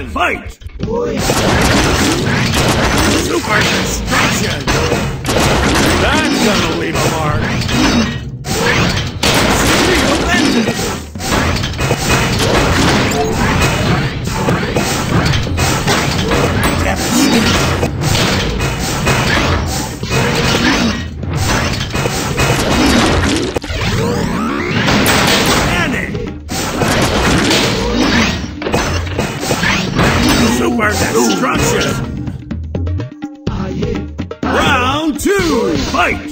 one, fight! Super destruction! Round two, fight!